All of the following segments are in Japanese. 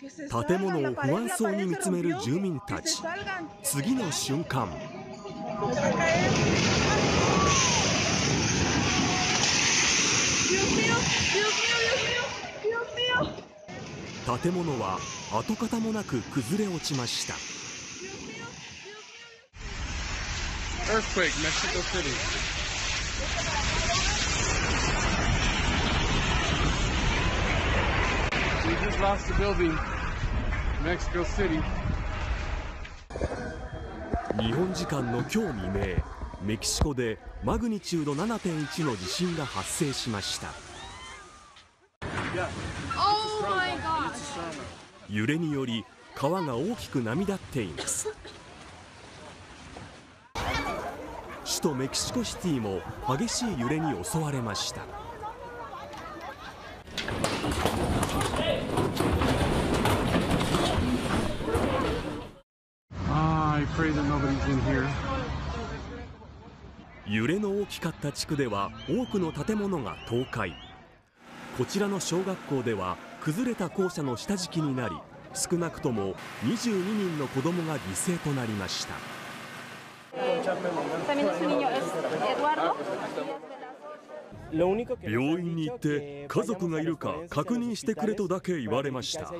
建物を不安そうに見つめる住民たち。次の瞬間。建物は跡形もなく崩れ落ちました Earthquake, Mexico City. We just lost the building, Mexico City. 日本時間の今日未明メキシコでマグニチュード7.1の地震が発生しました。揺れにより川が大きく波立っています。首都メキシコシティも激しい揺れに襲われました揺れの大きかった地区では多くの建物が倒壊。こちらの小学校では崩れた校舎の下敷きになり少なくとも22人の子供が犠牲となりました.病院に行って家族がいるか確認してくれとだけ言われました。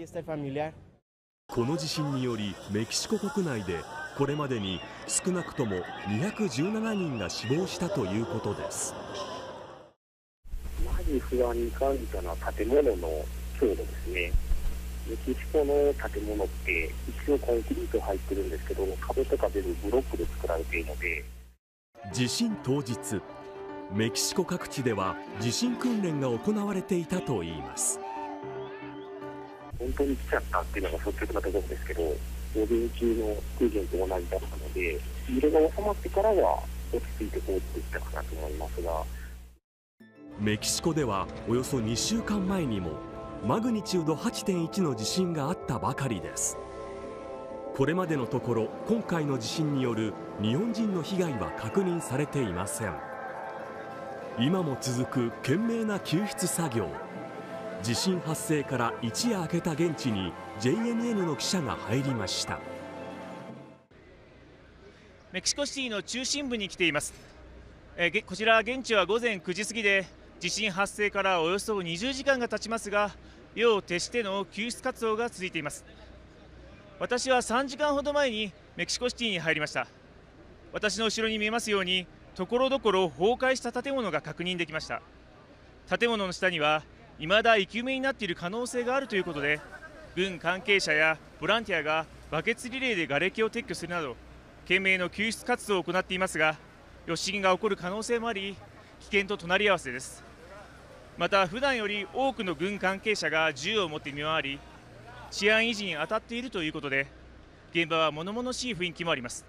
この地震によりメキシコ国内でこれまでに少なくとも217人が死亡したということです。まず不安に感じたのは建物の強度ですね。メキシコの建物って一応コンクリート入ってるんですけど壁とか全部ブロックで作られているので。地震当日メキシコ各地では地震訓練が行われていたといいます。本当に来ちゃったっていうのが率直なところですけど午前中の空前と同じだったので揺れが収まってからは落ち着いてこうっていったかなと思いますが。メキシコではおよそ2週間前にもマグニチュード8.1の地震があったばかりです。これまでのところ今回の地震による日本人の被害は確認されていません。今も続く懸命な救出作業。地震発生から一夜明けた現地に JNN の記者が入りました。メキシコシティの中心部に来ています、えこちら現地は午前9時過ぎで地震発生からおよそ20時間が経ちますが夜を徹しての救出活動が続いています。私は3時間ほど前にメキシコシティに入りました。私の後ろに見えますようにところどころ崩壊した建物が確認できました。建物の下には未だ生き埋めになっている可能性があるということで軍関係者やボランティアがバケツリレーで瓦礫を撤去するなど懸命の救出活動を行っていますが余震が起こる可能性もあり危険と隣り合わせです。また普段より多くの軍関係者が銃を持って見回り治安維持に当たっているということで現場は物々しい雰囲気もあります。